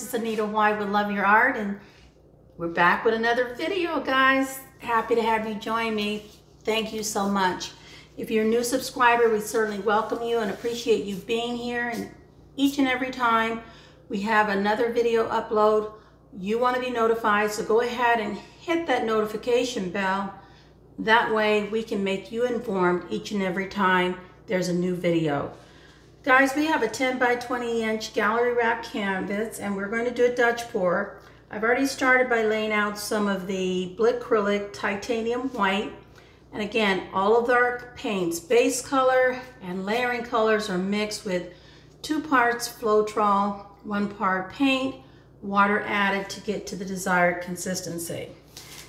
Is Anita White with Love Your Art and we're back with another video guys. Happy to have you join me. Thank you so much. If you're a new subscriber, we certainly welcome you and appreciate you being here and each and every time we have another video upload, you want to be notified, so go ahead and hit that notification bell. That way we can make you informed each and every time there's a new video. Guys, we have a 10 by 20 inch gallery wrap canvas and we're going to do a Dutch pour. I've already started by laying out some of the Blickrylic Titanium White. And again, all of our paints, base color and layering colors are mixed with two parts Floetrol, one part paint, water added to get to the desired consistency.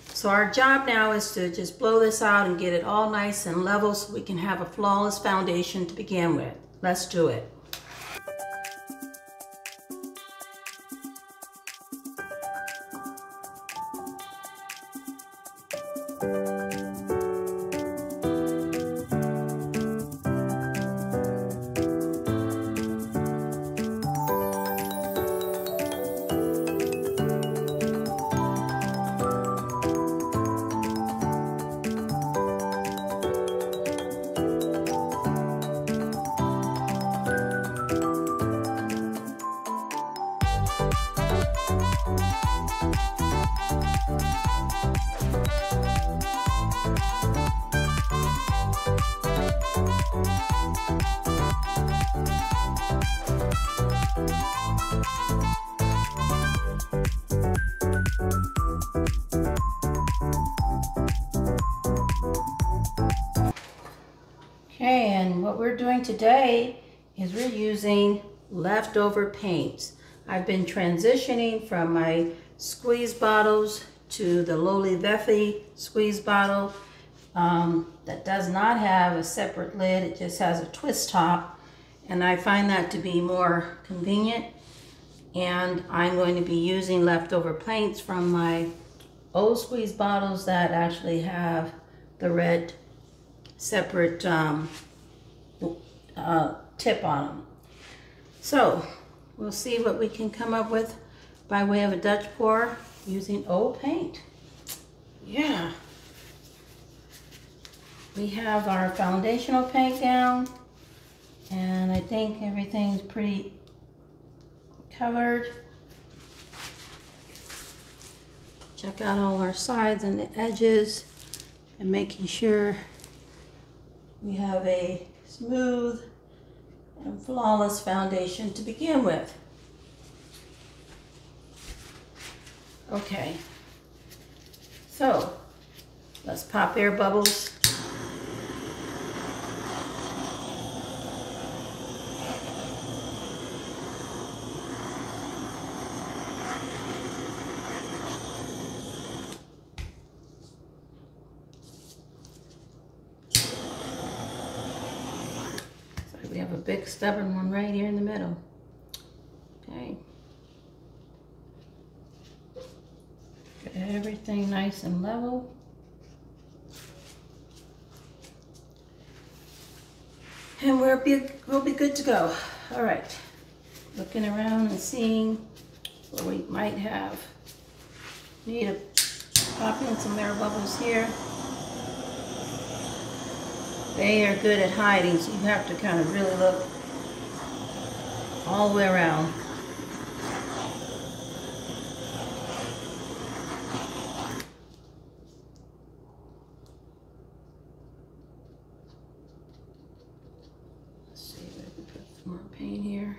So our job now is to just blow this out and get it all nice and level so we can have a flawless foundation to begin with. Let's do it. Okay, and what we're doing today is we're using leftover paints. I've been transitioning from my squeeze bottles to the Loli Vefi squeeze bottle um, that does not have a separate lid. It just has a twist top. And I find that to be more convenient. And I'm going to be using leftover paints from my old squeeze bottles that actually have the red separate um, uh, tip on them. So we'll see what we can come up with by way of a Dutch pour using old paint. Yeah. We have our foundational paint down and I think everything's pretty covered. Check out all our sides and the edges and making sure we have a smooth and flawless foundation to begin with. Okay, so let's pop air bubbles. We have a big stubborn one right here in the middle. Okay. Get everything nice and level. And we'll be, we'll be good to go. All right. Looking around and seeing what we might have. Need to pop in some air bubbles here. They are good at hiding, so you have to kind of really look all the way around. Let's see if I can put more paint here.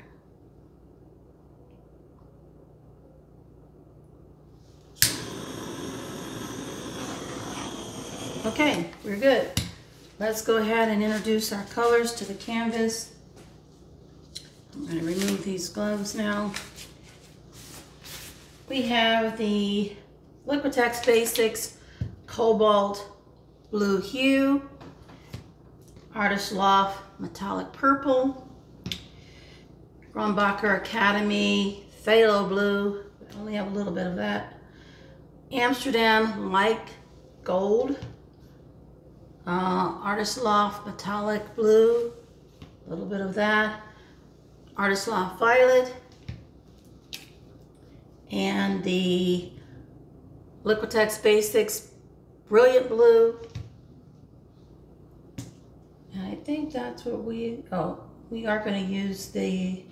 Okay, we're good. Let's go ahead and introduce our colors to the canvas. I'm going to remove these gloves now. We have the Liquitex Basics Cobalt Blue Hue, Artist Loft Metallic Purple, Grumbacher Academy Phthalo Blue, I only have a little bit of that, Amsterdam Light Gold, uh, Artist Loft Metallic Blue, a little bit of that. Artist Loft Violet, and the Liquitex Basics Brilliant Blue. And I think that's what we, oh, we are going to use the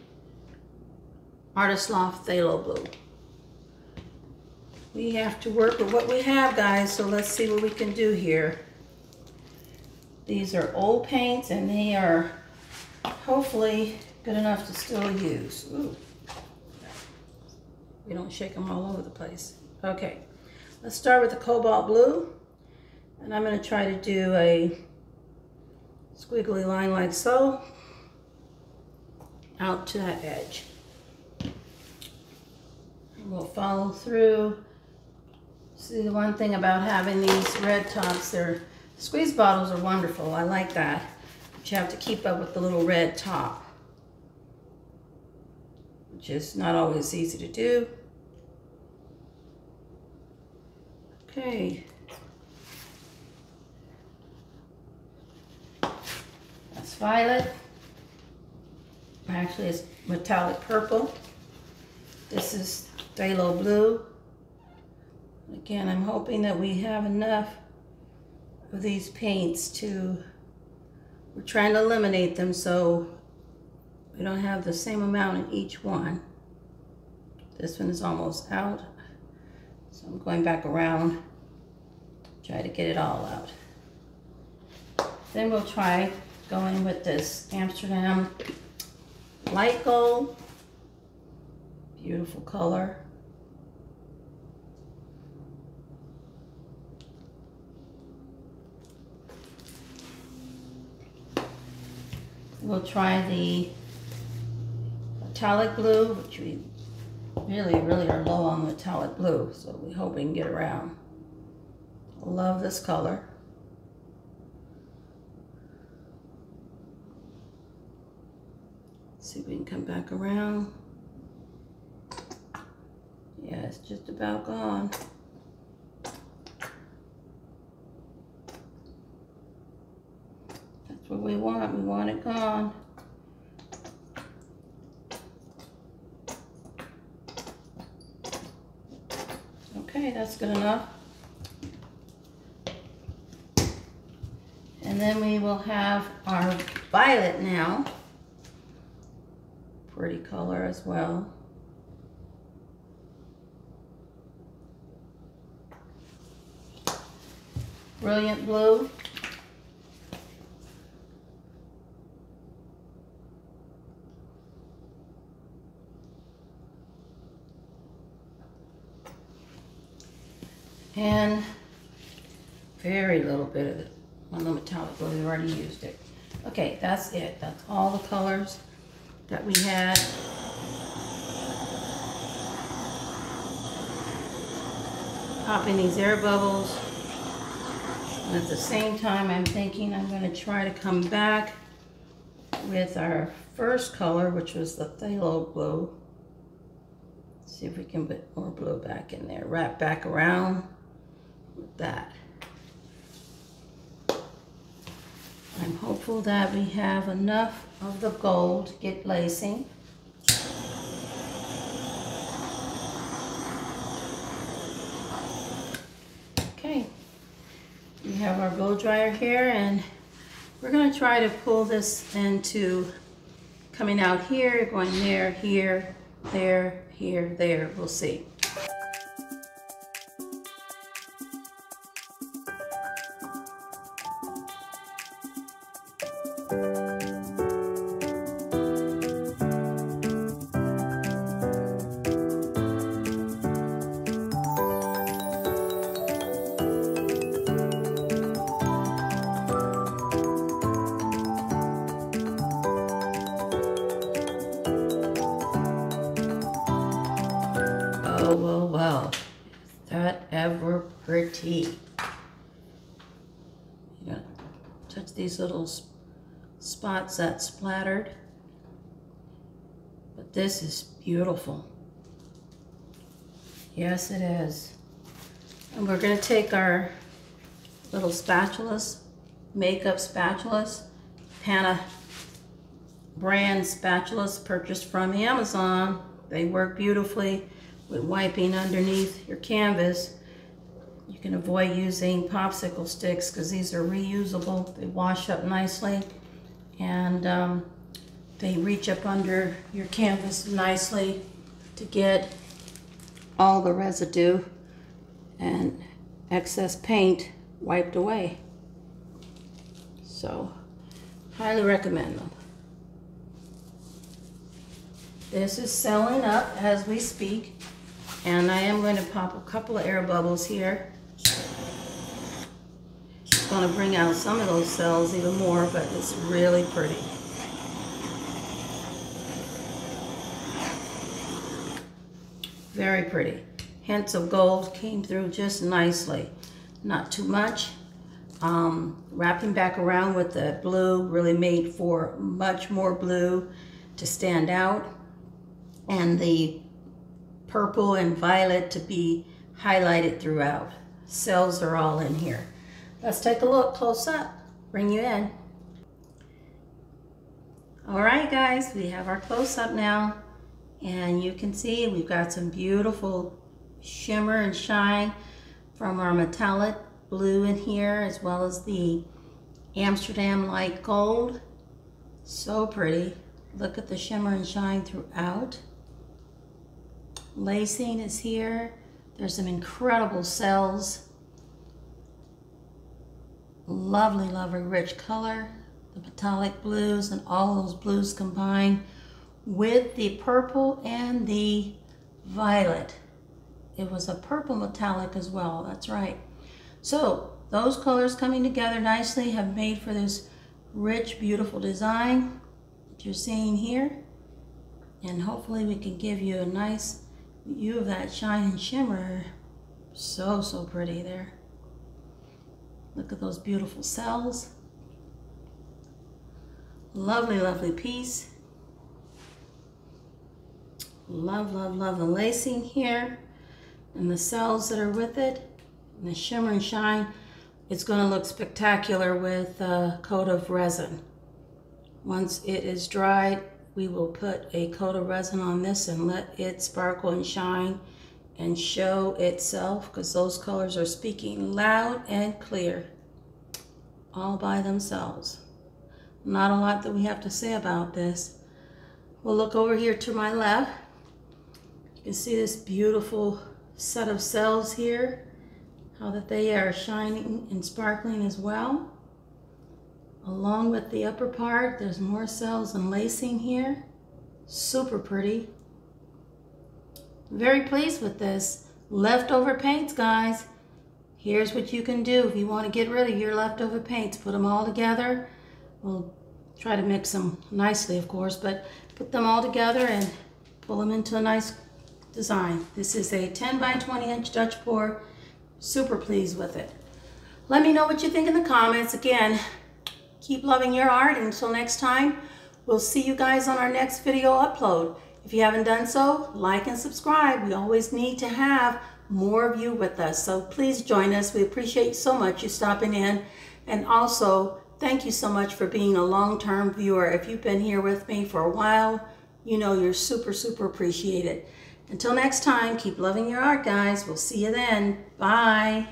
Artist Loft Phthalo Blue. We have to work with what we have, guys, so let's see what we can do here. These are old paints and they are hopefully good enough to still use. Ooh. We don't shake them all over the place. Okay, let's start with the cobalt blue. And I'm gonna try to do a squiggly line like so out to that edge. And we'll follow through. See, the one thing about having these red tops, they're squeeze bottles are wonderful. I like that. But you have to keep up with the little red top, which is not always easy to do. Okay. That's violet. Actually, it's metallic purple. This is phthalo blue. Again, I'm hoping that we have enough of these paints to, we're trying to eliminate them so we don't have the same amount in each one. This one is almost out. So I'm going back around, try to get it all out. Then we'll try going with this Amsterdam light gold. Beautiful color. We'll try the metallic blue, which we really, really are low on metallic blue, so we hope we can get around. Love this color. see if we can come back around. Yeah, it's just about gone. What we want. We want it gone. Okay, that's good enough. And then we will have our violet now. Pretty color as well. Brilliant blue. And very little bit of it on the metallic blue. We've already used it. Okay, that's it. That's all the colors that we had. Popping these air bubbles. And at the same time, I'm thinking I'm going to try to come back with our first color, which was the phthalo blue. See if we can put more blue back in there. Wrap back around with that. I'm hopeful that we have enough of the gold to get lacing. Okay, we have our blow dryer here and we're going to try to pull this into coming out here, going there, here, there, here, there. We'll see. Oh, well, well. Is that ever pretty? Know, touch these little spots that splattered. But this is beautiful. Yes, it is. And we're going to take our little spatulas, makeup spatulas, Pana brand spatulas purchased from Amazon. They work beautifully. with wiping underneath your canvas. You can avoid using popsicle sticks because these are reusable. They wash up nicely and um, they reach up under your canvas nicely to get all the residue and excess paint wiped away. So, highly recommend them. This is celling up as we speak. And I am going to pop a couple of air bubbles here. Going to bring out some of those cells even more, but it's really pretty. Very pretty. Hints of gold came through just nicely. Not too much. Um, wrapping back around with the blue really made for much more blue to stand out and the purple and violet to be highlighted throughout. Cells are all in here. Let's take a look close up, bring you in. All right, guys, we have our close up now. And you can see we've got some beautiful shimmer and shine from our metallic blue in here, as well as the Amsterdam light gold. So pretty. Look at the shimmer and shine throughout. Lacing is here. There's some incredible cells. Lovely, lovely rich color. The metallic blues and all those blues combined with the purple and the violet. It was a purple metallic as well, that's right. So those colors coming together nicely have made for this rich, beautiful design that you're seeing here. And hopefully we can give you a nice view of that shine and shimmer. So, so pretty there. Look at those beautiful cells. Lovely, lovely piece. Love, love, love the lacing here and the cells that are with it. And the shimmer and shine. It's going to look spectacular with a coat of resin. Once it is dried, we will put a coat of resin on this and let it sparkle and shine and show itself because those colors are speaking loud and clear all by themselves. Not a lot that we have to say about this. We'll look over here to my left. You can see this beautiful set of cells here, how that they are shining and sparkling as well. Along with the upper part, there's more cells and lacing here. Super pretty. Very pleased with this. Leftover paints, guys. Here's what you can do if you want to get rid of your leftover paints. Put them all together. We'll try to mix them nicely, of course, but put them all together and pull them into a nice design. This is a 10 by 20 inch Dutch pour. Super pleased with it. Let me know what you think in the comments. Again, Keep loving your art. Until next time, we'll see you guys on our next video upload. If you haven't done so, like and subscribe. We always need to have more of you with us. So please join us. We appreciate so much you stopping in. And also, thank you so much for being a long-term viewer. If you've been here with me for a while, you know you're super, super appreciated. Until next time, keep loving your art, guys. We'll see you then. Bye.